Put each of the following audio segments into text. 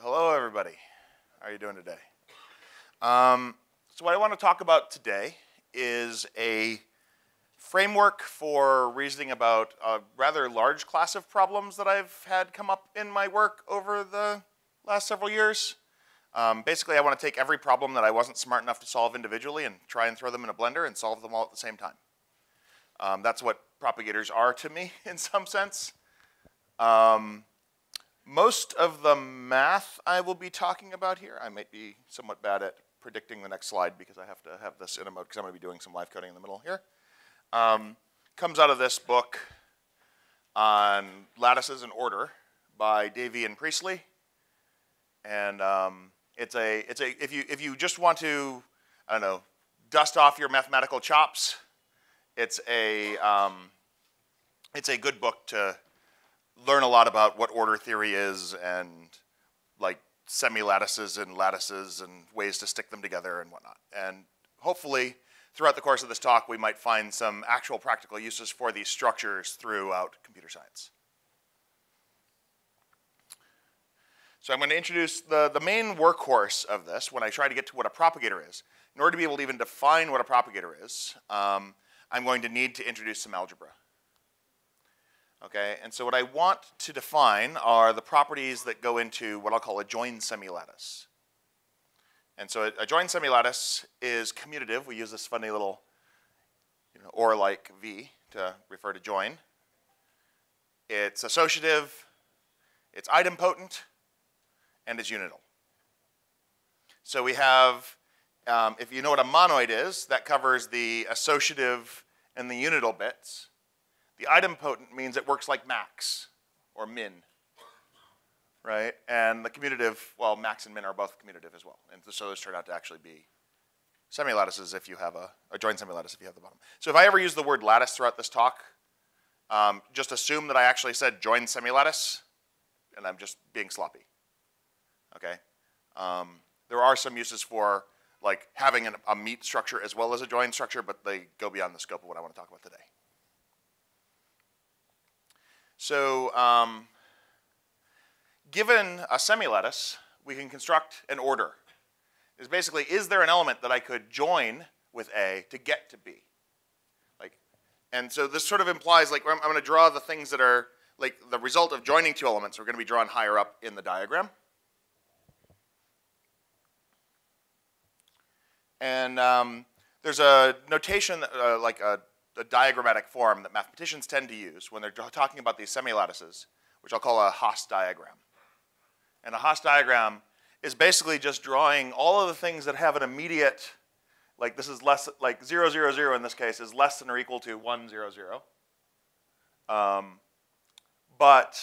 Hello, everybody. How are you doing today? Um, so, what I want to talk about today is a framework for reasoning about a rather large class of problems that I've had come up in my work over the last several years. Um, basically, I want to take every problem that I wasn't smart enough to solve individually and try and throw them in a blender and solve them all at the same time. Um, that's what propagators are to me in some sense. Um, most of the math I will be talking about here, I might be somewhat bad at predicting the next slide because I have to have this in a mode because I'm going to be doing some live coding in the middle here. Um, comes out of this book on lattices and order by Davey and Priestley. And um, it's a, it's a, if you, if you just want to, I don't know, dust off your mathematical chops, it's a, um, it's a good book to learn a lot about what order theory is and like semi-lattices and lattices and ways to stick them together and whatnot. And hopefully, throughout the course of this talk, we might find some actual practical uses for these structures throughout computer science. So I'm going to introduce the, the main workhorse of this when I try to get to what a propagator is. In order to be able to even define what a propagator is, um, I'm going to need to introduce some algebra. Okay, and so what I want to define are the properties that go into what I'll call a joined semilattice. And so a, joined semilattice is commutative. We use this funny little you know, or-like V to refer to join. It's associative, it's idempotent, and it's unital. So we have, um, if you know what a monoid is, that covers the associative and the unital bits. The idempotent means it works like max or min, right? And the commutative, well, max and min are both commutative as well. And so those turn out to actually be semilattices if you have a, a joined semilattice if you have the bottom. So if I ever use the word lattice throughout this talk, um, just assume that I actually said joined semilattice, and I'm just being sloppy, okay? Um, there are some uses for like having an, a meet structure as well as a join structure, but they go beyond the scope of what I want to talk about today. So um, given a semilattice, we can construct an order. Is basically, is there an element that I could join with A to get to B? Like, and so this sort of implies, like, I'm, I'm going to draw the things that are, like, the result of joining two elements are going to be drawn higher up in the diagram. And um, there's a notation, uh, like a a diagrammatic form that mathematicians tend to use when they're talking about these semilattices, which I'll call a Hasse diagram. And a Hasse diagram is basically just drawing all of the things that have an immediate, like this is less, like 0, 0, 0 in this case is less than or equal to 1, 0, 0. Um, but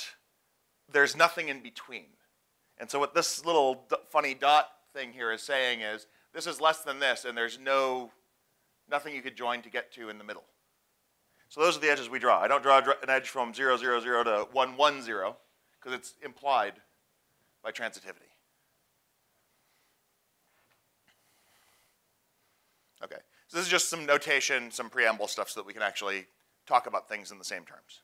there's nothing in between. And so what this little funny dot thing here is saying is this is less than this, and there's no nothing you could join to get to in the middle. So those are the edges we draw. I don't draw an edge from 0, 0, 0 to 1, 1, 0, because it's implied by transitivity. Okay, so this is just some notation, some preamble stuff so that we can actually talk about things in the same terms.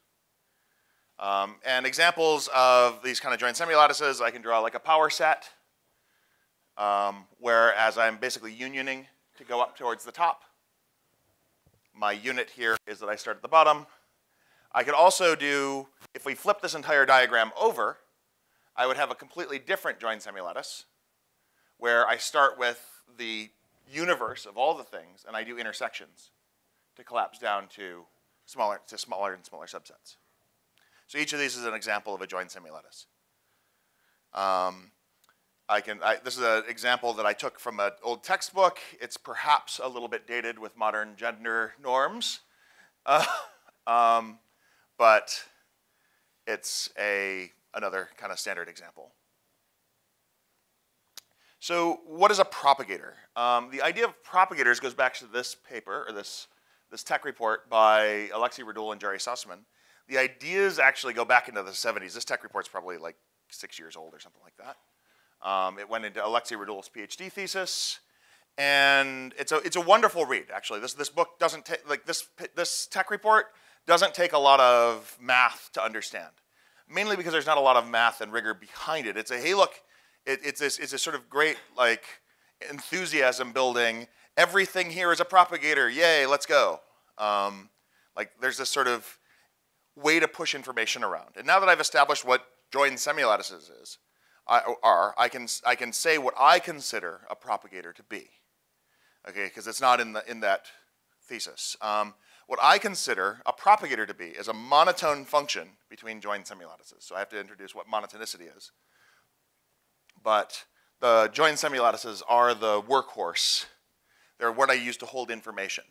Um, and examples of these kind of joint semilattices, I can draw like a power set, um, where as I'm basically unioning to go up towards the top, my unit here is that I start at the bottom. I could also do, if we flip this entire diagram over, I would have a completely different joint semilattice where I start with the universe of all the things and I do intersections to collapse down to smaller, to smaller and smaller subsets. So each of these is an example of a joint semilattice. Um, I can, I, this is an example that I took from an old textbook. It's perhaps a little bit dated with modern gender norms, uh, um, but it's a, another kind of standard example. So what is a propagator? Um, the idea of propagators goes back to this paper, or this, this tech report by Alexey Radul and Jerry Sussman. The ideas actually go back into the 70s. This tech report's probably like six years old or something like that. Um, it went into Alexey Radul's PhD thesis, and it's a it's a wonderful read. Actually, this this book doesn't take like this this tech report doesn't take a lot of math to understand, mainly because there's not a lot of math and rigor behind it. It's a hey look, it, it's this it's a sort of great like enthusiasm building. Everything here is a propagator. Yay, let's go. Um, like there's this sort of way to push information around. And now that I've established what joined semilattices is, I, are, I can I can say what I consider a propagator to be. Okay, because it's not in the in that thesis. Um, what I consider a propagator to be is a monotone function between joined semilattices. So I have to introduce what monotonicity is. But the joined semilattices are the workhorse. They're what I use to hold information.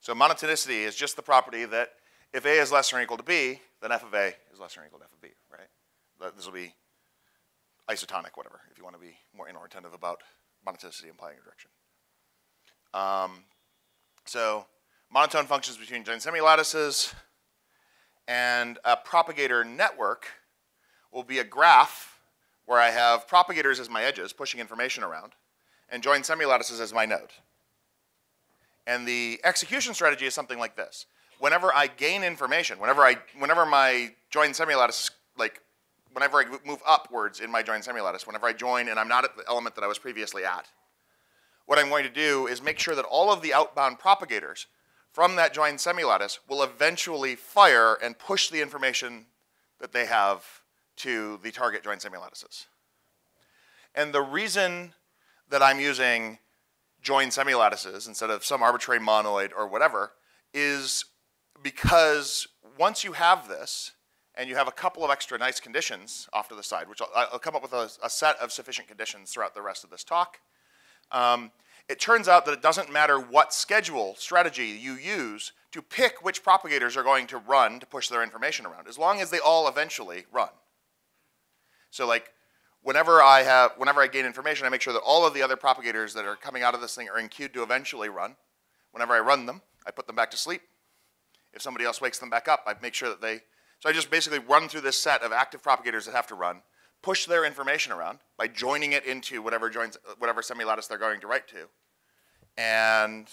So monotonicity is just the property that if A is less than or equal to B, then f of A is less than or equal to f of B, right? This will be isotonic, whatever, if you want to be more inattentive about monotonicity implying a direction. Um, so monotone functions between joined semilattices and a propagator network will be a graph where I have propagators as my edges pushing information around and joined semilattices as my node. And the execution strategy is something like this. Whenever I gain information, whenever I whenever my joined semilattice like whenever I move upwards in my joined semilattice, whenever I join and I'm not at the element that I was previously at, what I'm going to do is make sure that all of the outbound propagators from that joined semilattice will eventually fire and push the information that they have to the target joined semilattices. And the reason that I'm using joined semilattices instead of some arbitrary monoid or whatever is because once you have this, and you have a couple of extra nice conditions off to the side, which I'll, I'll come up with a, a, set of sufficient conditions throughout the rest of this talk. Um, it turns out that it doesn't matter what schedule strategy you use to pick which propagators are going to run to push their information around, as long as they all eventually run. So like, whenever I have, whenever I gain information, I make sure that all of the other propagators that are coming out of this thing are in queue to eventually run. Whenever I run them, I put them back to sleep. If somebody else wakes them back up, I make sure that they, so I just basically run through this set of active propagators that have to run, push their information around by joining it into whatever joins whatever semilattice they're going to write to. And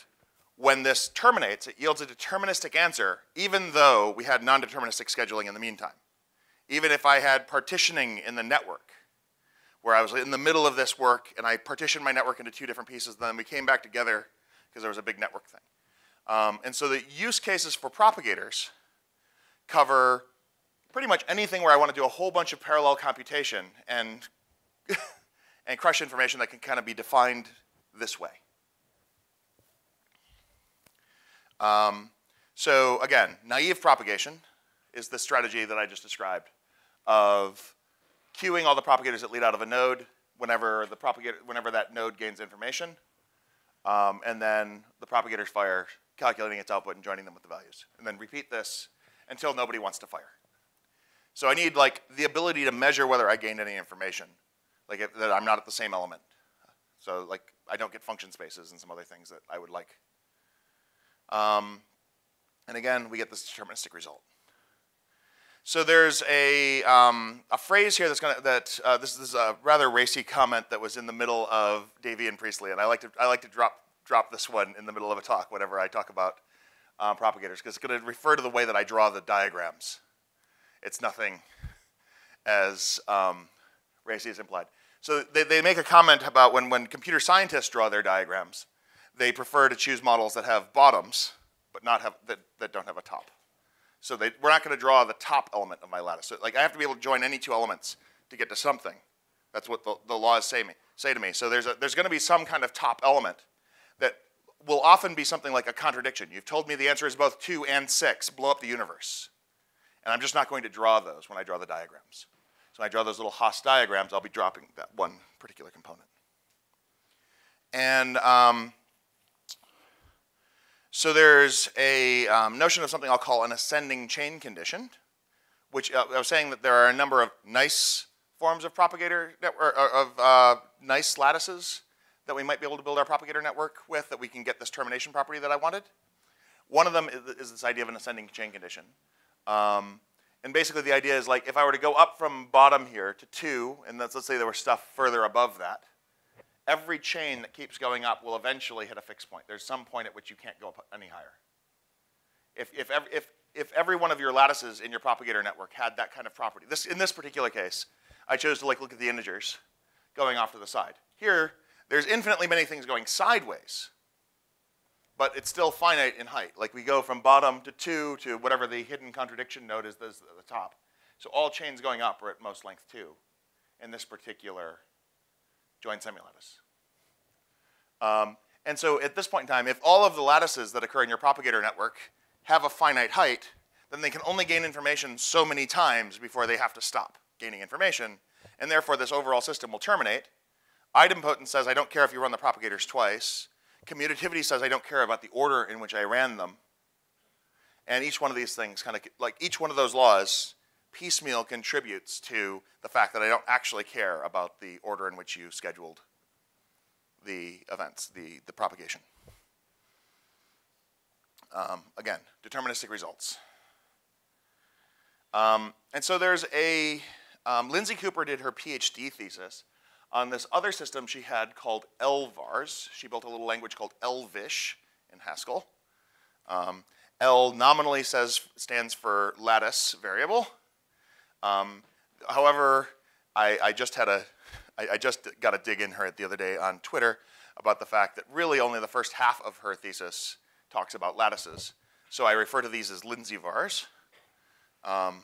when this terminates, it yields a deterministic answer, even though we had non-deterministic scheduling in the meantime. Even if I had partitioning in the network, where I was in the middle of this work and I partitioned my network into two different pieces, then we came back together because there was a big network thing. Um, and so the use cases for propagators cover pretty much anything where I want to do a whole bunch of parallel computation and, and crush information that can kind of be defined this way. Um, so again, naive propagation is the strategy that I just described of queuing all the propagators that lead out of a node whenever, the propagator, whenever that node gains information, um, and then the propagators fire, calculating its output and joining them with the values. And then repeat this until nobody wants to fire. So I need like the ability to measure whether I gained any information, like if, that I'm not at the same element. So like I don't get function spaces and some other things that I would like. Um, and again, we get this deterministic result. So there's a, um, a phrase here that's gonna, that uh, this is a rather racy comment that was in the middle of Davey and Priestley, and I like to, I like to drop, drop this one in the middle of a talk whenever I talk about um, propagators, because it's going to refer to the way that I draw the diagrams. It's nothing as um, racy as implied. So they, they make a comment about when, when computer scientists draw their diagrams, they prefer to choose models that have bottoms, but not have, that, that don't have a top. So they, we're not going to draw the top element of my lattice. So like I have to be able to join any two elements to get to something. That's what the, the laws say, me, say to me. So there's, a, there's going to be some kind of top element that will often be something like a contradiction. You've told me the answer is both 2 and 6. Blow up the universe. And I'm just not going to draw those when I draw the diagrams. So when I draw those little Hasse diagrams, I'll be dropping that one particular component. And um, so there's a um, notion of something I'll call an ascending chain condition, which uh, I was saying that there are a number of nice forms of propagator network, of uh, nice lattices that we might be able to build our propagator network with that we can get this termination property that I wanted. One of them is, is this idea of an ascending chain condition. Um, and basically the idea is like if I were to go up from bottom here to two, and let's, let's say there were stuff further above that, every chain that keeps going up will eventually hit a fixed point. There's some point at which you can't go up any higher. If, if, if, if every one of your lattices in your propagator network had that kind of property, this, in this particular case, I chose to like look at the integers going off to the side. Here, there's infinitely many things going sideways, but it's still finite in height. Like we go from bottom to two to whatever the hidden contradiction node is at the top. So all chains going up are at most length two in this particular joint semilattice. Um, and so at this point in time, if all of the lattices that occur in your propagator network have a finite height, then they can only gain information so many times before they have to stop gaining information, and therefore this overall system will terminate. Idempotent says I don't care if you run the propagators twice. Commutativity says I don't care about the order in which I ran them. And each one of these things kind of, like each one of those laws piecemeal contributes to the fact that I don't actually care about the order in which you scheduled the events, the, the propagation. Um, again, deterministic results. Um, and so there's a, um, Lindsey Kuper did her PhD thesis on this other system she had called LVars. She built a little language called LVish in Haskell. Um, L nominally says, stands for lattice variable. Um, however, I, I, just had a, I, I just got a dig in her the other day on Twitter about the fact that really only the first half of her thesis talks about lattices. So I refer to these as Lindsey vars um,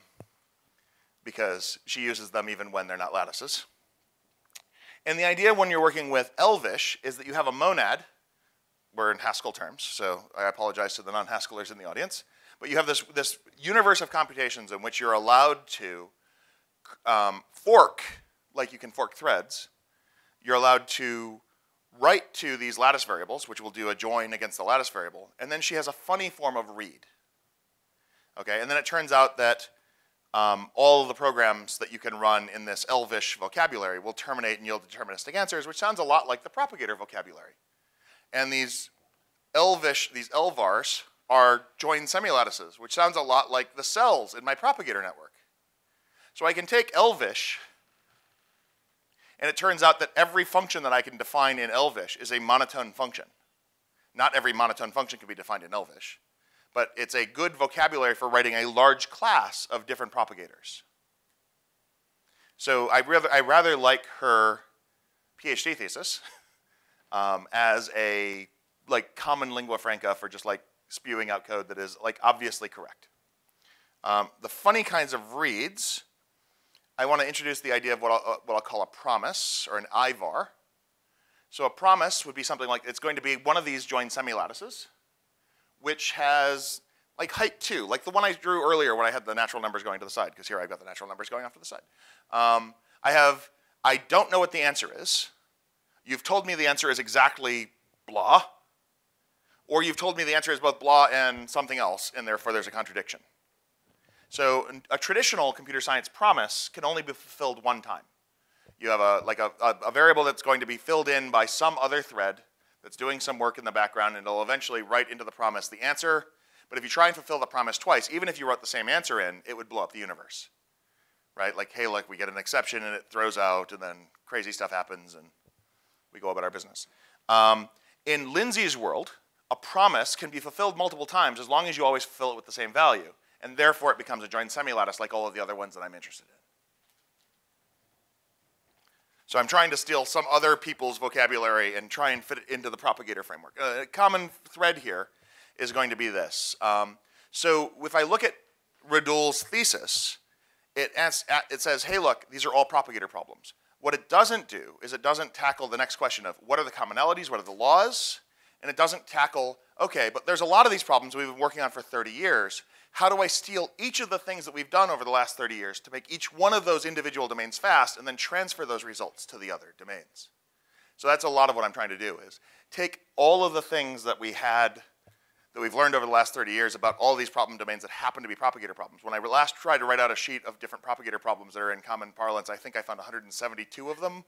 because she uses them even when they're not lattices. And the idea when you're working with LVish is that you have a monad, we're in Haskell terms, so I apologize to the non-Haskellers in the audience, but you have this, this universe of computations in which you're allowed to um, fork, like you can fork threads. You're allowed to write to these lattice variables, which will do a join against the lattice variable, and then she has a funny form of read. Okay, and then it turns out that um, all of the programs that you can run in this LVish vocabulary will terminate and yield deterministic answers, which sounds a lot like the propagator vocabulary. And these LVish, these LVars, are joined semilattices, which sounds a lot like the cells in my propagator network. So I can take LVish, and it turns out that every function that I can define in LVish is a monotone function. Not every monotone function can be defined in LVish but it's a good vocabulary for writing a large class of different propagators. So I rather, I rather like her PhD thesis um, as a like common lingua franca for just like spewing out code that is like obviously correct. Um, the funny kinds of reads, I want to introduce the idea of what I'll, uh, what I'll call a promise or an IVar. So a promise would be something like it's going to be one of these joined semilattices which has like height two, like the one I drew earlier when I had the natural numbers going to the side, because here I've got the natural numbers going off to the side. Um, I have, I don't know what the answer is. You've told me the answer is exactly blah, or you've told me the answer is both blah and something else, and therefore there's a contradiction. So a traditional computer science promise can only be fulfilled one time. You have a, like a, a, a variable that's going to be filled in by some other thread that's doing some work in the background and it'll eventually write into the promise the answer. But if you try and fulfill the promise twice, even if you wrote the same answer in, it would blow up the universe. Right? Like, hey, look, we get an exception and it throws out and then crazy stuff happens and we go about our business. Um, in Lindsey's world, a promise can be fulfilled multiple times as long as you always fulfill it with the same value. And therefore it becomes a joint semilattice like all of the other ones that I'm interested in. So I'm trying to steal some other people's vocabulary and try and fit it into the propagator framework. A common thread here is going to be this. Um, so if I look at Radul's thesis, it, asks, it says, hey, look, these are all propagator problems. What it doesn't do is it doesn't tackle the next question of what are the commonalities, what are the laws, and it doesn't tackle, okay, but there's a lot of these problems we've been working on for 30 years. How do I steal each of the things that we've done over the last 30 years to make each one of those individual domains fast and then transfer those results to the other domains? So that's a lot of what I'm trying to do is take all of the things that we had that we've learned over the last 30 years about all these problem domains that happen to be propagator problems. When I last tried to write out a sheet of different propagator problems that are in common parlance, I think I found 172 of them,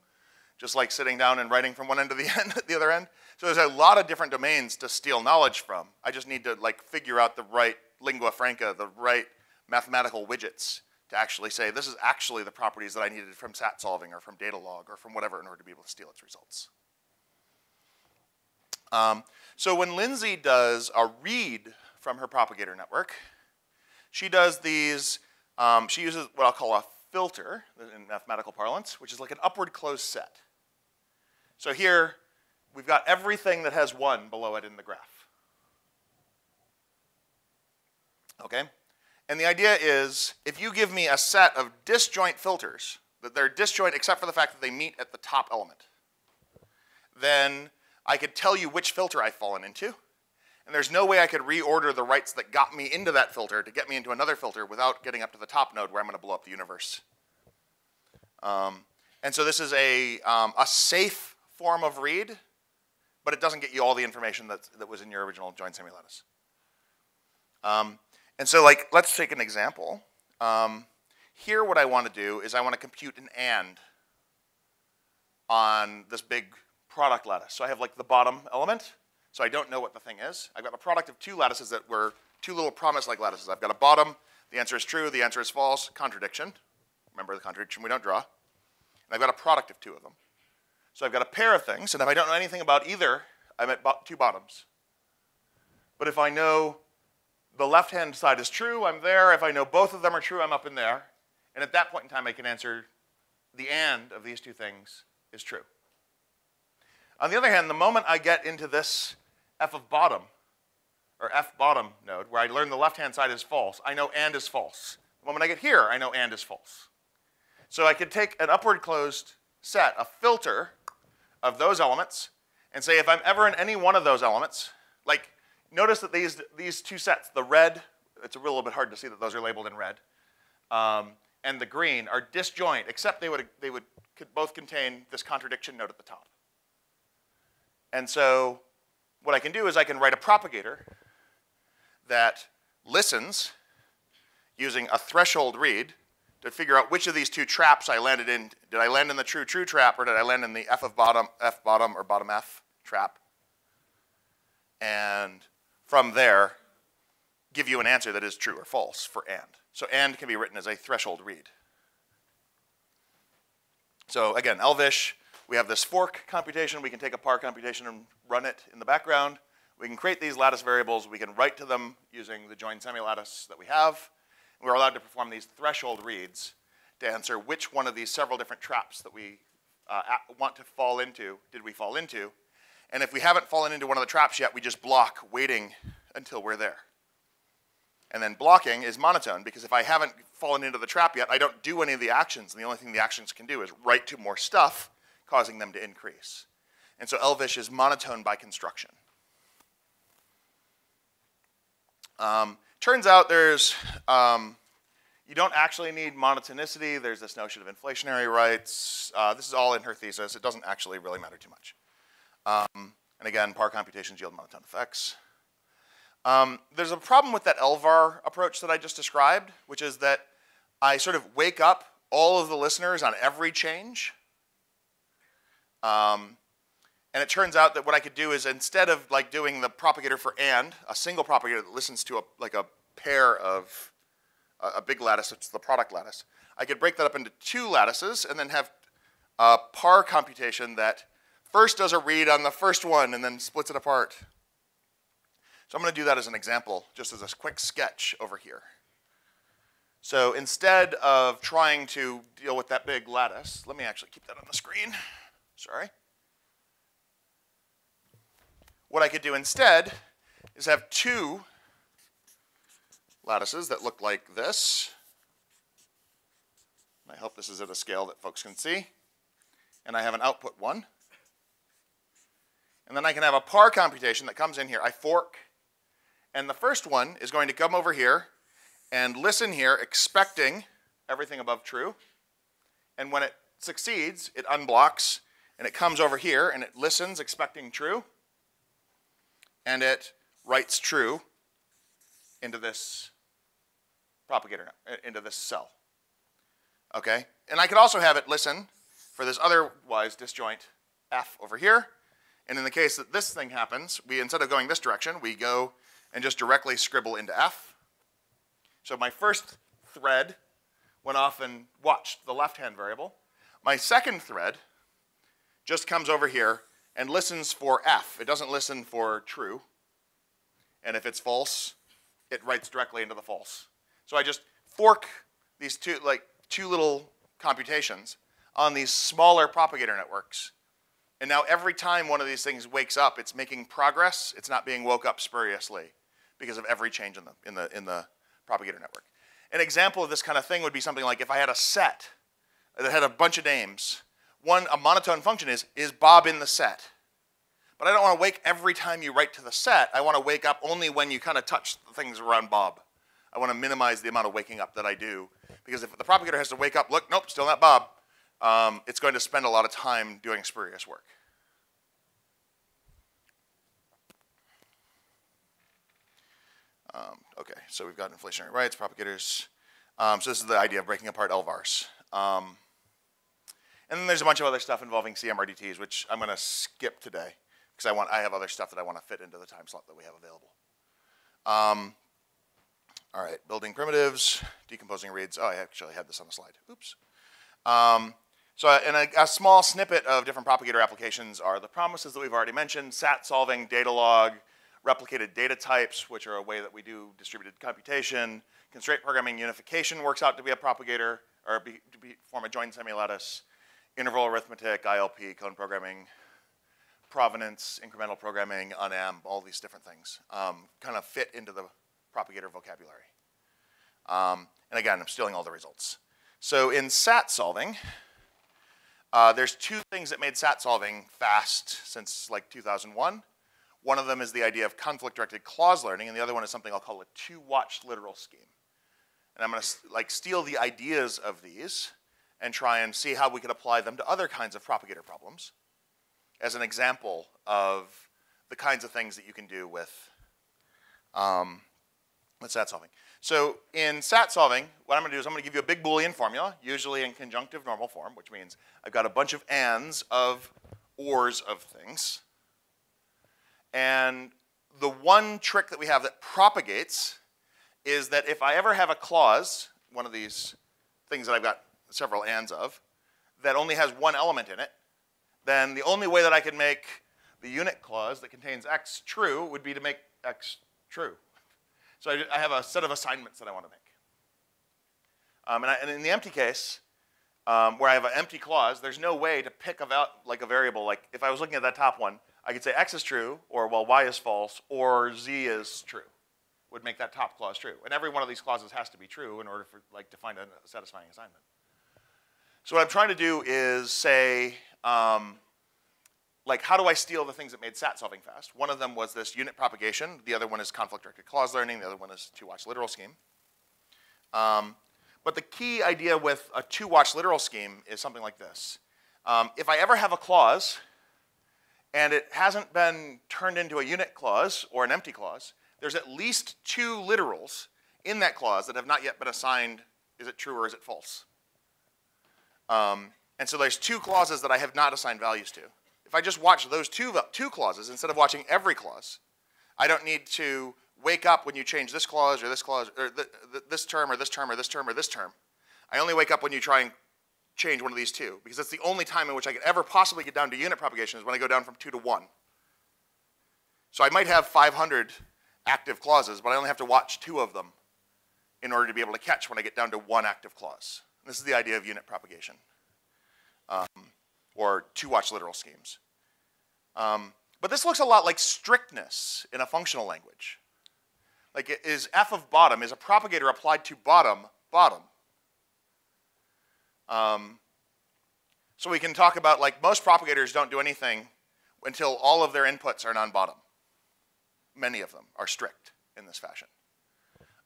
just like sitting down and writing from one end to the end, the other end. So there's a lot of different domains to steal knowledge from. I just need to like figure out the right lingua franca, the right mathematical widgets to actually say this is actually the properties that I needed from sat solving or from Datalog or from whatever in order to be able to steal its results. Um, so when Lindsey does a read from her propagator network, she does these, um, she uses what I'll call a filter in mathematical parlance, which is like an upward closed set. So here, we've got everything that has one below it in the graph. Okay? And the idea is if you give me a set of disjoint filters, that they're disjoint except for the fact that they meet at the top element, then I could tell you which filter I've fallen into. And there's no way I could reorder the writes that got me into that filter to get me into another filter without getting up to the top node where I'm going to blow up the universe. Um, and so this is a, um, a safe form of read, but it doesn't get you all the information that, that was in your original join semilattice. Um, and so like, let's take an example. Um, here what I want to do is I want to compute an AND on this big product lattice. So I have like the bottom element, so I don't know what the thing is. I've got a product of two lattices that were two little promise-like lattices. I've got a bottom, the answer is true, the answer is false, contradiction. Remember the contradiction we don't draw. And I've got a product of two of them. So I've got a pair of things, and if I don't know anything about either, I'm at bo two bottoms. But if I know the left-hand side is true, I'm there. If I know both of them are true, I'm up in there. And at that point in time, I can answer the and of these two things is true. On the other hand, the moment I get into this f of bottom, or f bottom node, where I learn the left-hand side is false, I know and is false. The moment I get here, I know and is false. So I could take an upward closed set, a filter of those elements, and say if I'm ever in any one of those elements, like notice that these, these two sets, the red, it's a little bit hard to see that those are labeled in red, um, and the green are disjoint, except they would, they would could both contain this contradiction node at the top. And so what I can do is I can write a propagator that listens using a threshold read to figure out which of these two traps I landed in. Did I land in the true true trap or did I land in the f of bottom, f bottom or bottom f trap? And from there, give you an answer that is true or false for and. So and can be written as a threshold read. So again, LVish, we have this fork computation. We can take a par computation and run it in the background. We can create these lattice variables. We can write to them using the join semilattice that we have. We're allowed to perform these threshold reads to answer which one of these several different traps that we uh, want to fall into did we fall into. And if we haven't fallen into one of the traps yet, we just block waiting until we're there. And then blocking is monotone because if I haven't fallen into the trap yet, I don't do any of the actions. And the only thing the actions can do is write to more stuff, causing them to increase. And so LVish is monotone by construction. Um, turns out there's, um, you don't actually need monotonicity. There's this notion of inflationary writes. Uh, this is all in her thesis. It doesn't actually really matter too much. Um, and again, par computations yield monotone effects. Um, there's a problem with that LVar approach that I just described, which is that I sort of wake up all of the listeners on every change. Um, and it turns out that what I could do is instead of like doing the propagator for and, a single propagator that listens to a, like a pair of a, a big lattice, it's the product lattice, I could break that up into two lattices and then have a par computation that first does a read on the first one and then splits it apart. So I'm going to do that as an example, just as a quick sketch over here. So instead of trying to deal with that big lattice, let me actually keep that on the screen. Sorry. What I could do instead is have two lattices that look like this. I hope this is at a scale that folks can see. And I have an output one. And then I can have a par computation that comes in here. I fork and the first one is going to come over here and listen here, expecting everything above true. And when it succeeds, it unblocks and it comes over here and it listens, expecting true. And it writes true into this propagator, uh, into this cell. Okay? And I could also have it listen for this otherwise disjoint F over here. And in the case that this thing happens, we instead of going this direction, we go and just directly scribble into F. So my first thread went off and watched the left-hand variable. My second thread just comes over here and listens for F. It doesn't listen for true. And if it's false, it writes directly into the false. So I just fork these two, like two little computations on these smaller propagator networks. And now every time one of these things wakes up, it's making progress. It's not being woke up spuriously because of every change in the, in the, in the propagator network. An example of this kind of thing would be something like if I had a set that had a bunch of names, one, a monotone function is, is Bob in the set? But I don't want to wake every time you write to the set. I want to wake up only when you kind of touch things around Bob. I want to minimize the amount of waking up that I do. Because if the propagator has to wake up, look, nope, still not Bob, um, it's going to spend a lot of time doing spurious work. Um, okay, so we've got inflationary writes, propagators. Um, so this is the idea of breaking apart LVars. Um, and then there's a bunch of other stuff involving CMRDTs, which I'm going to skip today because I want I have other stuff that I want to fit into the time slot that we have available. Um, all right, building primitives, decomposing reads. Oh, I actually had this on the slide. Oops. So in a, a, small snippet of different propagator applications are the promises that we've already mentioned, SAT solving, Datalog, replicated data types, which are a way that we do distributed computation, constraint programming unification works out to be a propagator, or be, to be, form a joint semilattice, interval arithmetic, ILP, cone programming, provenance, incremental programming, UNAM, all these different things um, kind of fit into the propagator vocabulary. Um, and again, I'm stealing all the results. So in SAT solving, uh, there's two things that made SAT solving fast since like 2001. One of them is the idea of conflict-directed clause learning, and the other one is something I'll call a two-watch literal scheme. And I'm going to like steal the ideas of these and try and see how we could apply them to other kinds of propagator problems as an example of the kinds of things that you can do with, um, with SAT solving. So in SAT solving, what I'm going to do is I'm going to give you a big Boolean formula, usually in conjunctive normal form, which means I've got a bunch of ands of ors of things. And the one trick that we have that propagates is that if I ever have a clause, one of these things that I've got several ands of, that only has one element in it, then the only way that I can make the unit clause that contains x true would be to make x true. So I, I have a set of assignments that I want to make. Um, and, I, and, in the empty case, um, where I have an empty clause, there's no way to pick a like a variable. Like if I was looking at that top one, I could say x is true, or well, y is false, or z is true. Would make that top clause true. And every one of these clauses has to be true in order for like to find a satisfying assignment. So what I'm trying to do is say, um, like, how do I steal the things that made SAT solving fast? One of them was this unit propagation. The other one is conflict-directed clause learning. The other one is two-watch literal scheme. Um, but the key idea with a two-watch literal scheme is something like this. Um, if I ever have a clause and it hasn't been turned into a unit clause or an empty clause, there's at least two literals in that clause that have not yet been assigned, is it true or is it false? Um, and so there's two clauses that I have not assigned values to. If I just watch those two, two clauses instead of watching every clause, I don't need to wake up when you change this clause or this clause or th th this term or this term or this term or this term. I only wake up when you try and change one of these two because that's the only time in which I could ever possibly get down to unit propagation is when I go down from two to one. So I might have 500 active clauses, but I only have to watch two of them in order to be able to catch when I get down to one active clause. This is the idea of unit propagation, um, or two-watch literal schemes. Um, but this looks a lot like strictness in a functional language. Like is f of bottom, is a propagator applied to bottom, bottom? Um, so we can talk about like most propagators don't do anything until all of their inputs are non-bottom. Many of them are strict in this fashion.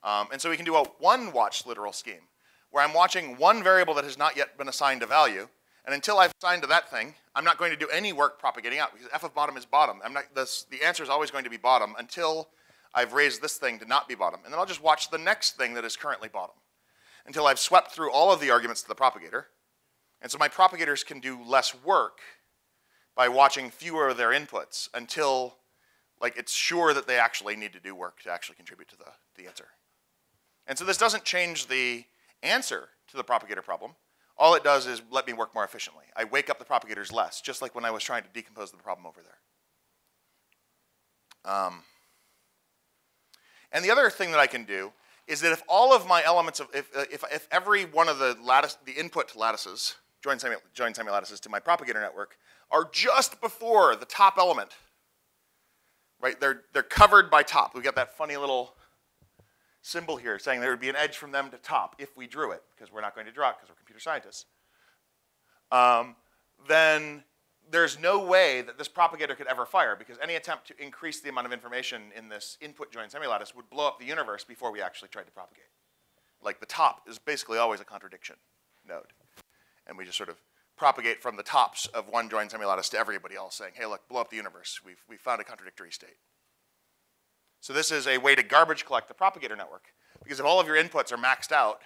Um, and so we can do a one-watch literal scheme where I'm watching one variable that has not yet been assigned a value, and until I've signed to that thing, I'm not going to do any work propagating out because f of bottom is bottom. I'm not, this, the answer is always going to be bottom until I've raised this thing to not be bottom. And then I'll just watch the next thing that is currently bottom until I've swept through all of the arguments to the propagator. And so my propagators can do less work by watching fewer of their inputs until like it's sure that they actually need to do work to actually contribute to the, the answer. And so this doesn't change the answer to the propagator problem. All it does is let me work more efficiently. I wake up the propagators less, just like when I was trying to decompose the problem over there. Um, and the other thing that I can do is that if all of my elements of, if, if, if every one of the lattice, the input lattices, join semi, joint semi lattices to my propagator network are just before the top element, right? They're, they're covered by top. We've got that funny little symbol here saying there would be an edge from them to top if we drew it, because we're not going to draw it because we're computer scientists. Um, then there's no way that this propagator could ever fire because any attempt to increase the amount of information in this input joint semilattice would blow up the universe before we actually tried to propagate. Like the top is basically always a contradiction node. And we just sort of propagate from the tops of one joint semilattice to everybody else saying, hey, look, blow up the universe. We've, we've found a contradictory state. So this is a way to garbage collect the propagator network because if all of your inputs are maxed out,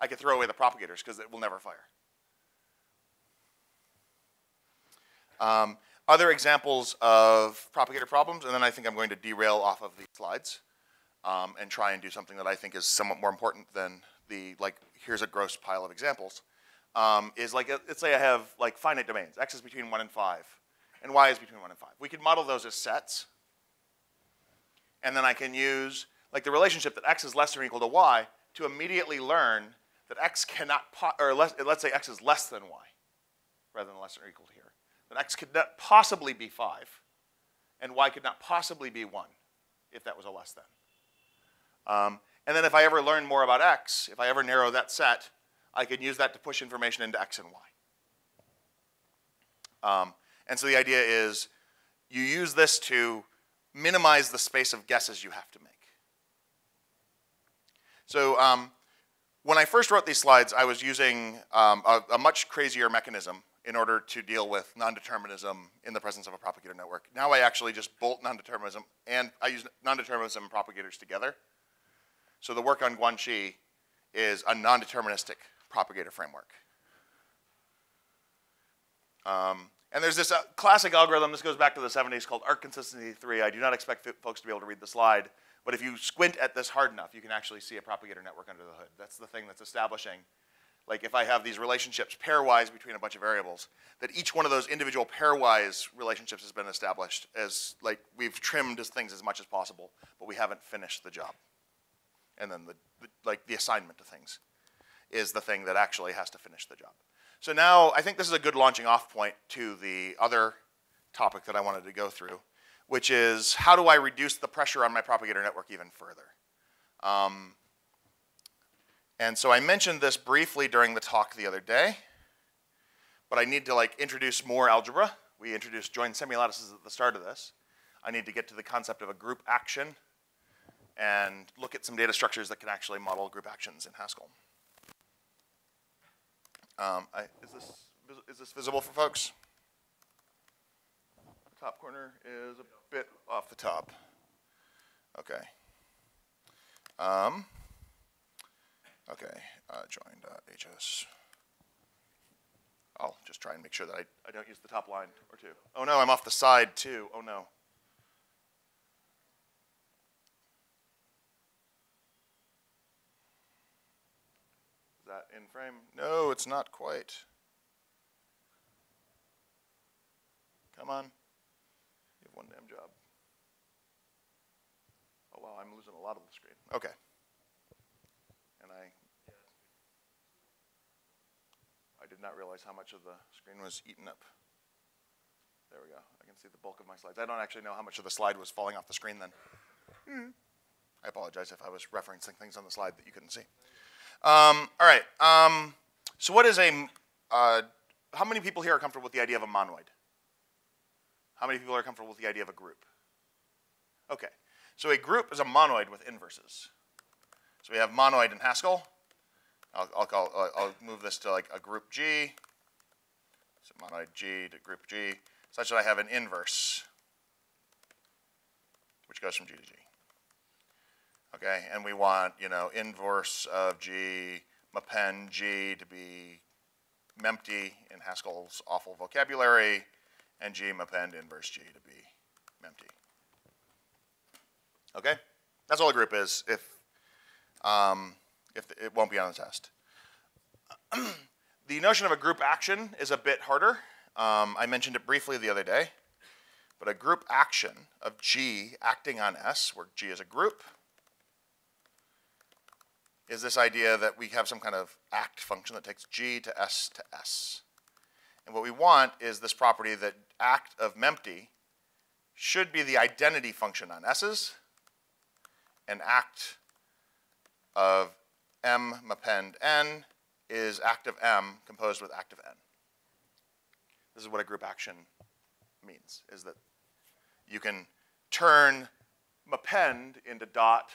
I could throw away the propagators because it will never fire. Um, other examples of propagator problems, and then I think I'm going to derail off of these slides um, and try and do something that I think is somewhat more important than the, like, here's a gross pile of examples, um, is like, let's say I have like finite domains. X is between one and five, and Y is between one and five. We could model those as sets, and then I can use like the relationship that X is less than or equal to Y to immediately learn that X cannot, or less, let's say X is less than Y, rather than less than or equal to here that x could not possibly be 5, and y could not possibly be 1 if that was a less than. Um, and then if I ever learn more about x, if I ever narrow that set, I can use that to push information into x and y. Um, and so the idea is you use this to minimize the space of guesses you have to make. So um, when I first wrote these slides, I was using um, a, a, much crazier mechanism in order to deal with non-determinism in the presence of a propagator network. Now I actually just bolt non-determinism, and I use non-determinism and propagators together. So the work on Guanxi is a non-deterministic propagator framework. Um, and there's this uh, classic algorithm, this goes back to the 70s, called arc consistency 3. I do not expect folks to be able to read the slide, but if you squint at this hard enough, you can actually see a propagator network under the hood. That's the thing that's establishing like if I have these relationships pairwise between a bunch of variables, that each one of those individual pairwise relationships has been established as like we've trimmed as things as much as possible, but we haven't finished the job. And then the, the like the assignment to things is the thing that actually has to finish the job. So now I think this is a good launching off point to the other topic that I wanted to go through, which is how do I reduce the pressure on my propagator network even further? Um, and so I mentioned this briefly during the talk the other day, but I need to like introduce more algebra. We introduced joint semilattices at the start of this. I need to get to the concept of a group action and look at some data structures that can actually model group actions in Haskell. Um, I, is, this, is this visible for folks? The top corner is a bit off the top. Okay. Um, Okay, uh, join.hs. I'll just try and make sure that I, I don't use the top line or two. Oh no, I'm off the side too. Oh no. That in frame? No, it's not quite. Come on. You have one damn job. Oh wow, I'm losing a lot of the screen. Okay. And I, I did not realize how much of the screen was eaten up. There we go. I can see the bulk of my slides. I don't actually know how much of the slide was falling off the screen then. Mm. I apologize if I was referencing things on the slide that you couldn't see. Um, all right. Um, so what is a, uh, how many people here are comfortable with the idea of a monoid? How many people are comfortable with the idea of a group? Okay. So a group is a monoid with inverses. So we have monoid in Haskell. I'll, I'll, call, uh, I'll move this to like a group G, so monoid G to group G, such that I have an inverse, which goes from G to G. Okay, and we want, you know, inverse of G, mappend G to be mempty in Haskell's awful vocabulary, and G mappend inverse G to be mempty. Okay, that's all a group is. If um, if it won't be on the test. the notion of a group action is a bit harder. Um, I mentioned it briefly the other day. But a group action of G acting on S, where G is a group, is this idea that we have some kind of act function that takes g to s to s. And what we want is this property that act of mempty should be the identity function on s's, and act of m append n is act of m composed with act of n. This is what a group action means, is that you can turn append into dot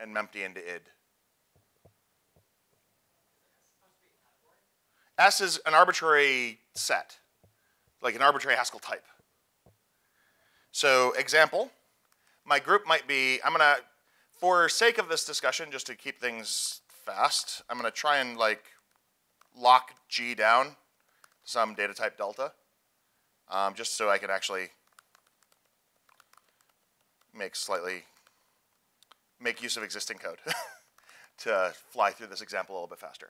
and mempty into id. S is an arbitrary set, like an arbitrary Haskell type. So example, my group might be, I'm gonna, for sake of this discussion, just to keep things fast, I'm gonna try and like lock G down some data type delta, um, just so I can actually make slightly, make use of existing code to fly through this example a little bit faster.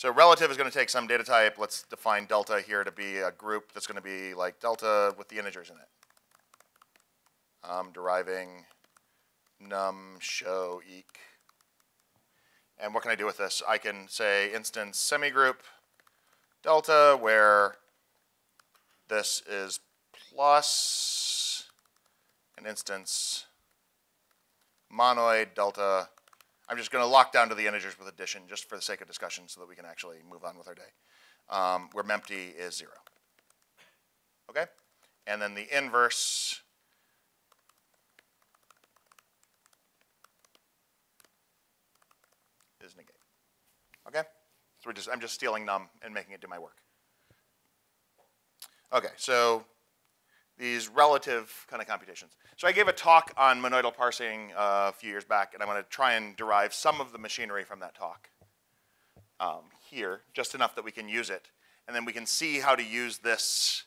So relative is going to take some data type. Let's define delta here to be a group that's going to be like delta with the integers in it. I'm deriving num show eq. And what can I do with this? I can say instance semigroup delta where this is plus an instance monoid delta I'm just going to lock down to the integers with addition just for the sake of discussion so that we can actually move on with our day, um, where mempty is 0. Okay? And then the inverse is negate. Okay? So we're just, I'm just stealing num and making it do my work. Okay, so these relative kind of computations. So I gave a talk on monoidal parsing uh, a few years back, and I'm going to try and derive some of the machinery from that talk um, here, just enough that we can use it. And then we can see how to use this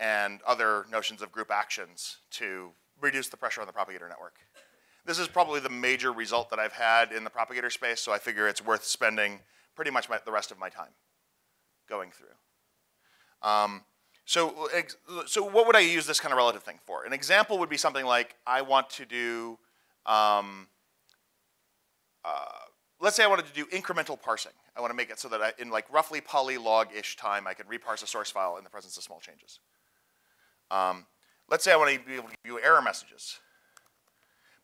and other notions of group actions to reduce the pressure on the propagator network. This is probably the major result that I've had in the propagator space, so I figure it's worth spending pretty much my, the rest of my time going through. Um, so, so what would I use this kind of relative thing for? An example would be something like I want to do, um, uh, let's say I wanted to do incremental parsing. I want to make it so that I, in like roughly polylog-ish time, I can reparse a source file in the presence of small changes. Um, let's say I want to be able to give you error messages.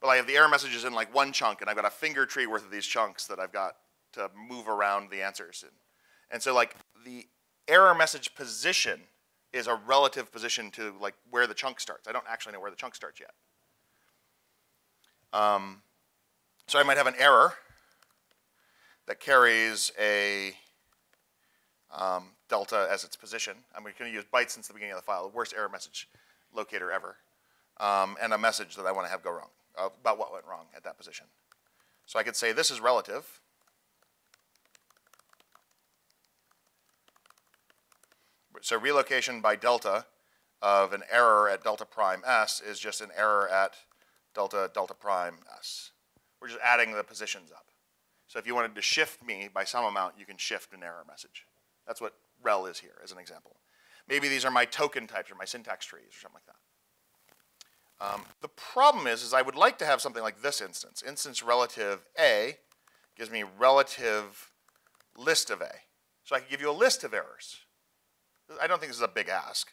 But I have the error messages in like one chunk, and I've got a finger tree worth of these chunks that I've got to move around the answers in. And so like the error message position is a relative position to like where the chunk starts. I don't actually know where the chunk starts yet. Um, so I might have an error that carries a um, delta as its position. I'm going to use bytes since the beginning of the file, the worst error message locator ever, um, and a message that I want to have go wrong, uh, about what went wrong at that position. So I could say this is relative, So relocation by delta of an error at delta prime s is just an error at delta delta prime s. We're just adding the positions up. So if you wanted to shift me by some amount, you can shift an error message. That's what rel is here as an example. Maybe these are my token types or my syntax trees or something like that. Um, the problem is, is I would like to have something like this instance. Instance relative A gives me relative list of A. So I can give you a list of errors. I don't think this is a big ask.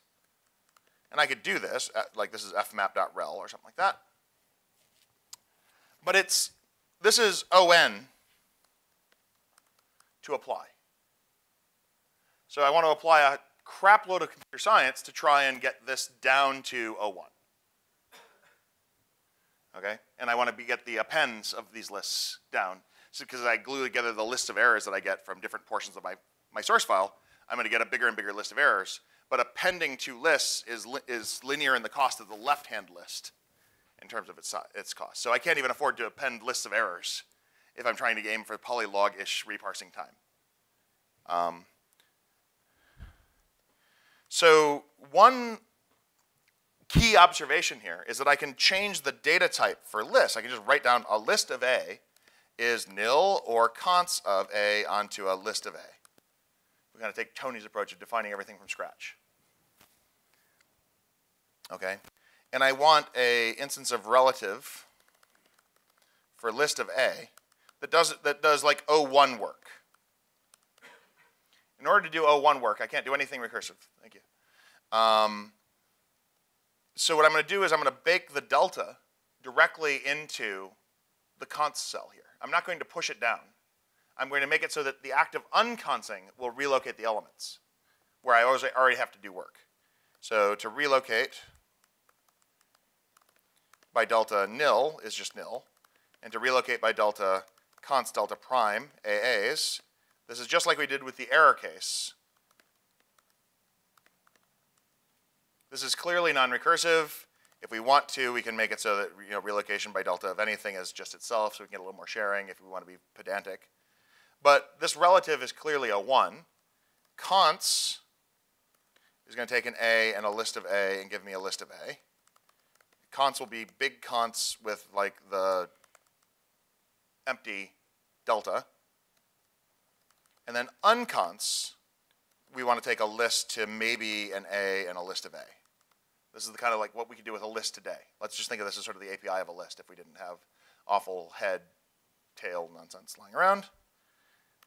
And I could do this, at, like this is fmap.rel or something like that. But it's, this is on to apply. So I want to apply a crap load of computer science to try and get this down to O1. Okay? And I want to be, get the appends of these lists down. So because I glue together the list of errors that I get from different portions of my, my source file, I'm going to get a bigger and bigger list of errors. But appending two lists is, li is linear in the cost of the left-hand list in terms of its, its cost. So I can't even afford to append lists of errors if I'm trying to aim for polylog-ish reparsing time. Um, so one key observation here is that I can change the data type for lists. I can just write down a list of A is nil or cons of A onto a list of A. We're going to take Tony's approach of defining everything from scratch. Okay? And I want a instance of relative for list of A that does, that does like O1 work. In order to do O1 work, I can't do anything recursive. Thank you. Um, so what I'm going to do is I'm going to bake the delta directly into the cons cell here. I'm not going to push it down. I'm going to make it so that the act of unconsing will relocate the elements, where I already have to do work. So to relocate by delta nil is just nil, and to relocate by delta cons delta prime, AAs, this is just like we did with the error case. This is clearly non-recursive. If we want to, we can make it so that you know, relocation by delta of anything is just itself, so we can get a little more sharing if we want to be pedantic. But this relative is clearly a 1. Cons is going to take an A and a list of A and give me a list of A. Cons will be big conses with like the empty delta. And then uncons, we want to take a list to maybe an A and a list of A. This is the kind of like what we could do with a list today. Let's just think of this as sort of the API of a list if we didn't have awful head, tail nonsense lying around.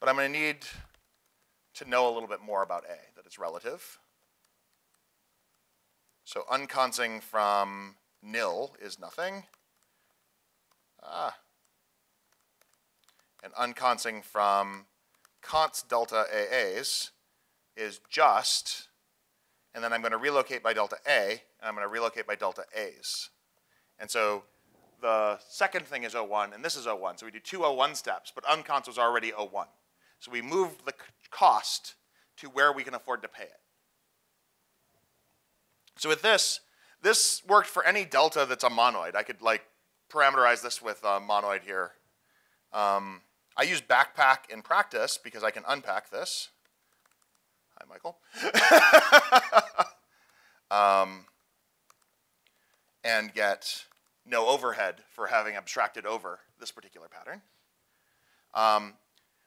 But I'm going to need to know a little bit more about A, that it's relative. So unconsing from nil is nothing. Ah. And unconsing from cons delta AAs is just, and then I'm going to relocate by delta A, and I'm going to relocate by delta A's. And so the second thing is O1, and this is O1. So we do two O1 steps, but uncons was already O1. So we move the cost to where we can afford to pay it. So with this, this worked for any delta that's a monoid. I could like parameterize this with a monoid here. Um, I use backpack in practice because I can unpack this. Hi, Michael. um, and get no overhead for having abstracted over this particular pattern. Um,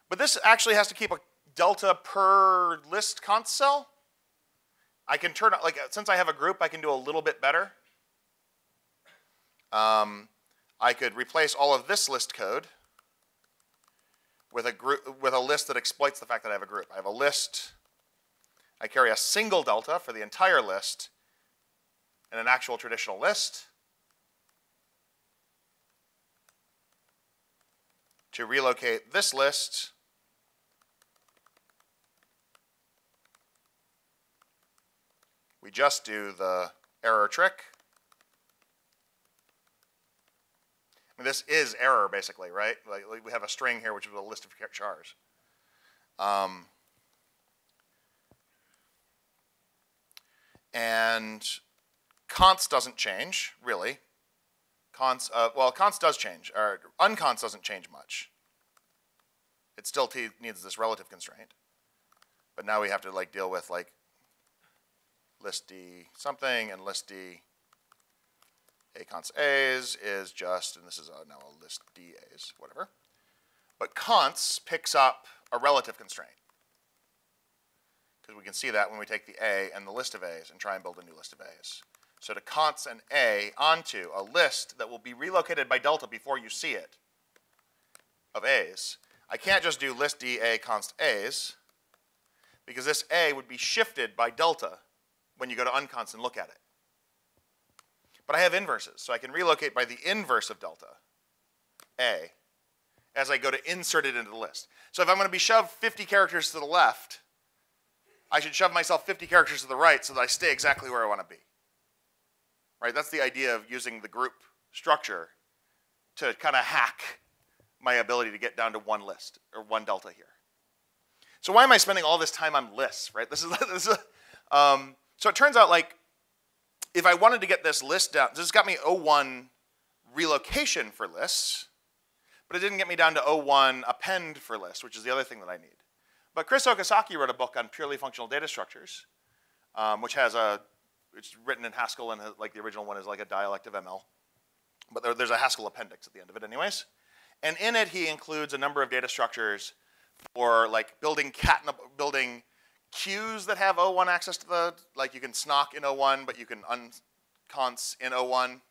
but this actually has to keep a delta per list cons cell. I can turn, like, since I have a group, I can do a little bit better. Um, I could replace all of this list code with a group with a list that exploits the fact that I have a group. I have a list. I carry a single delta for the entire list in an actual traditional list. To relocate this list, we just do the error trick. this is error basically, right? Like, we have a string here, which is a list of chars. Um, and cons doesn't change, really. Cons, uh, well, cons does change, or uncons doesn't change much. It still needs this relative constraint. But now we have to like deal with like list D something and list D a cons A's is just, and this is a, now a list DA's, whatever. But cons picks up a relative constraint. Because we can see that when we take the A and the list of A's and try and build a new list of A's. So to cons an A onto a list that will be relocated by delta before you see it of A's, I can't just do list D A cons A's because this A would be shifted by delta when you go to uncons and look at it. But I have inverses, so I can relocate by the inverse of delta, A, as I go to insert it into the list. So if I'm going to be shoved 50 characters to the left, I should shove myself 50 characters to the right so that I stay exactly where I want to be. Right? That's the idea of using the group structure to kind of hack my ability to get down to one list or one delta here. So why am I spending all this time on lists, right? This is, this is um, so it turns out like if I wanted to get this list down, this got me O1 relocation for lists, but it didn't get me down to O1 append for lists, which is the other thing that I need. But Chris Okasaki wrote a book on purely functional data structures, um, which has a, it's written in Haskell, and like the original one is like a dialect of ML. But there, there's a Haskell appendix at the end of it anyways. And in it, he includes a number of data structures for like building cat, building queues that have O1 access to the, like you can snoc in O1, but you can uncons in O1.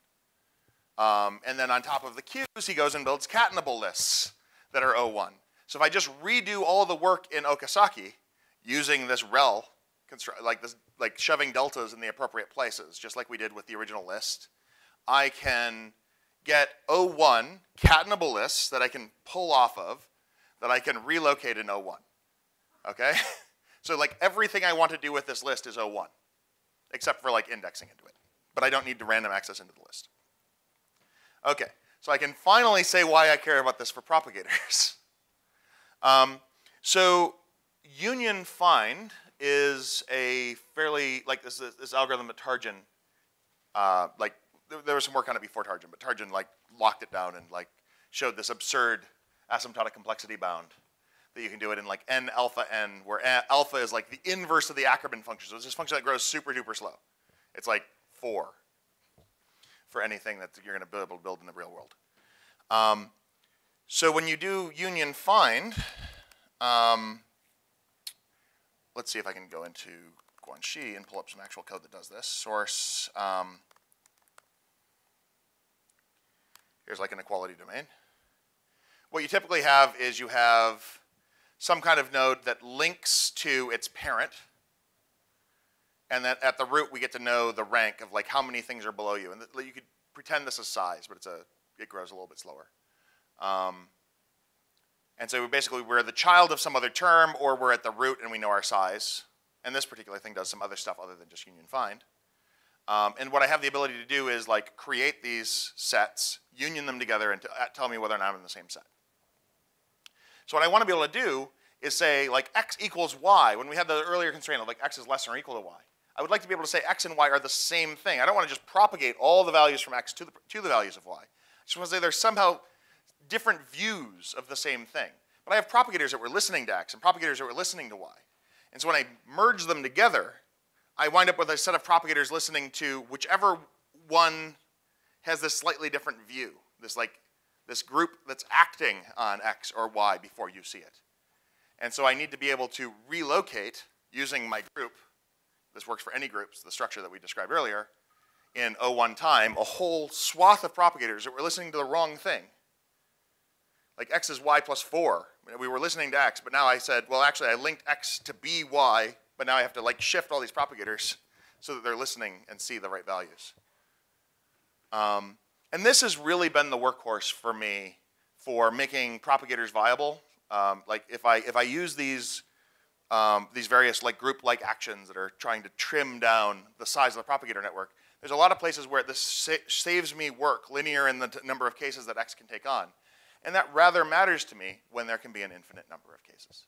Um, and then on top of the queues, he goes and builds catenable lists that are O1. So if I just redo all the work in Okasaki using this rel, like this, like shoving deltas in the appropriate places, just like we did with the original list, I can get O1 catenable lists that I can pull off of that I can relocate in O1. Okay? so like everything I want to do with this list is O1, except for like indexing into it. But I don't need to random access into the list. Okay, so I can finally say why I care about this for propagators. um, so union find is a fairly, like this, this algorithm that Tarjan, uh, like there, there was some work on it before Tarjan, but Tarjan like locked it down and like showed this absurd asymptotic complexity bound that you can do it in like n alpha n, where alpha is like the inverse of the Ackermann function. So it's this function that grows super duper slow. It's like four for anything that you're going to be able to build in the real world. Um, so when you do union find, um, let's see if I can go into Guanxi and pull up some actual code that does this. Source, um, here's like an equality domain. What you typically have is you have some kind of node that links to its parent, and then at the root we get to know the rank of like how many things are below you. And you could pretend this is size, but it's a, it grows a little bit slower. Um, and so basically we're the child of some other term or we're at the root and we know our size. And this particular thing does some other stuff other than just union find. Um, and what I have the ability to do is like create these sets, union them together, and uh, tell me whether or not I'm in the same set. So what I want to be able to do is say like x equals y. When we had the earlier constraint of like x is less than or equal to y, I would like to be able to say x and y are the same thing. I don't want to just propagate all the values from x to the, to the values of y. I just want to say they're somehow different views of the same thing. But I have propagators that were listening to x and propagators that were listening to y. And so when I merge them together, I wind up with a set of propagators listening to whichever one has this slightly different view, this like this group that's acting on x or y before you see it. And so I need to be able to relocate using my group, this works for any groups, the structure that we described earlier, in O1 time, a whole swath of propagators that were listening to the wrong thing like x is y plus 4. We were listening to x, but now I said, well, actually, I linked x to B, Y, but now I have to like shift all these propagators so that they're listening and see the right values. Um, and this has really been the workhorse for me for making propagators viable. Um, like if I if I use these um, these various like group-like actions that are trying to trim down the size of the propagator network, there's a lot of places where this sa saves me work linear in the number of cases that x can take on. And that rather matters to me when there can be an infinite number of cases.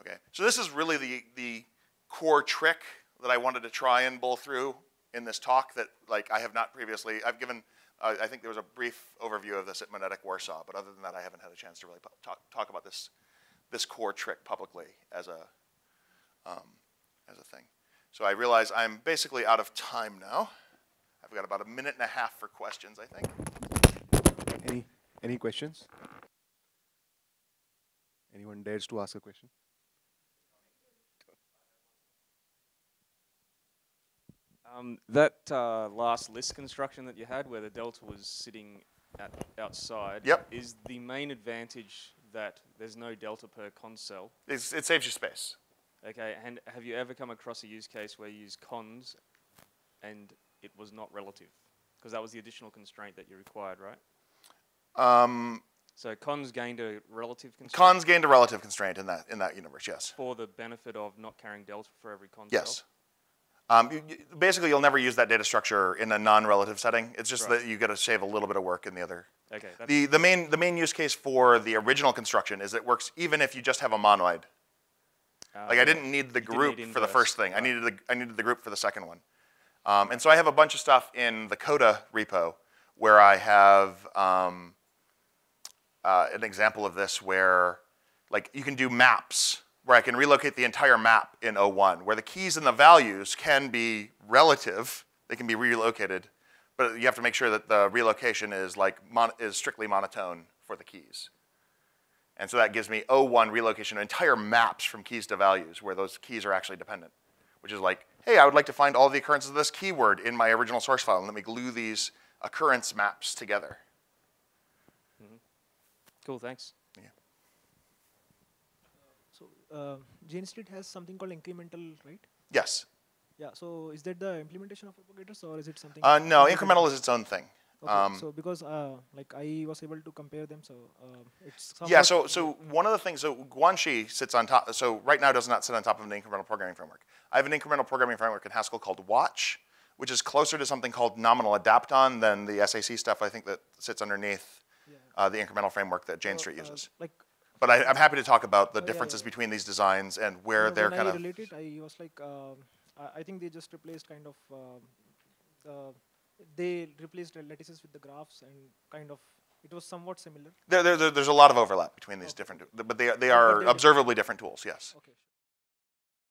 Okay, so this is really the, the core trick that I wanted to try and bowl through in this talk that like I have not previously, I've given, uh, I think there was a brief overview of this at Monadic Warsaw, but other than that I haven't had a chance to really talk, talk about this, this core trick publicly as a, um, as a thing. So I realize I'm basically out of time now. I've got about a minute and a half for questions, I think. Any any questions? Anyone dares to ask a question? Um, that uh, last list construction that you had, where the delta was sitting at outside, yep. is the main advantage that there's no delta per cons cell. It's, it saves you space. Okay, and have you ever come across a use case where you use cons and it was not relative? Because that was the additional constraint that you required, right? Um, so cons gained a relative constraint? Cons gained a relative constraint in that, in that universe, yes. For the benefit of not carrying delta for every con Yes. Um, you, you, basically, you'll never use that data structure in a non-relative setting. It's just right. that you got to save a little bit of work in the other. Okay. The, the, main, the main use case for the original construction is it works even if you just have a monoid. Uh, like I didn't need the group need for the first thing. Right. I, needed the, I needed the group for the second one. Um, and so I have a bunch of stuff in the Coda repo where I have um, uh, an example of this where like you can do maps where I can relocate the entire map in O1, where the keys and the values can be relative, they can be relocated, but you have to make sure that the relocation is like is strictly monotone for the keys. And so that gives me O1 relocation, of entire maps from keys to values where those keys are actually dependent, which is like, hey, I would like to find all the occurrences of this keyword in my original source file, and let me glue these occurrence maps together. Mm-hmm. Cool, thanks. Uh, Jane Street has something called incremental, right? Yes. Yeah. So is that the implementation of propagators, or is it something? Uh, no, incremental is its own thing. Okay, um, so because uh, like I was able to compare them, so uh, it's Yeah, so so one of the things, so Guanxi sits on top, so right now does not sit on top of an incremental programming framework. I have an incremental programming framework in Haskell called Watch, which is closer to something called nominal adapton than the SAC stuff I think that sits underneath Yeah. uh, the incremental framework that Jane So, Street uh, uses. like But I, I'm happy to talk about the Oh, yeah, differences yeah. between these designs and where when they're I kind of. related, I was like, um, I, think they just replaced kind of the they replaced the lattices with the graphs and kind of it was somewhat similar. There, there, there- there's a lot of overlap between these Okay. different, but they, they are observably different tools, yes. Okay.